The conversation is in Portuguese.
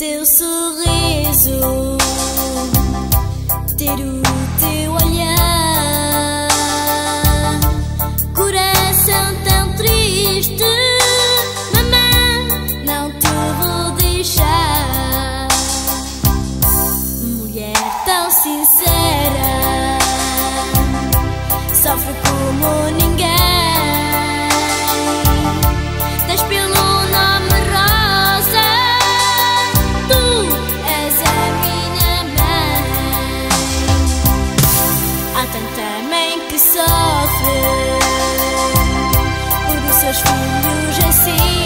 teu sorriso, ter o teu olhar, coração tão triste. Mamãe, não te vou deixar. Mulher tão sincera, sofre como ninguém. Mãe que sofre por os seus filhos assim.